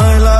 I love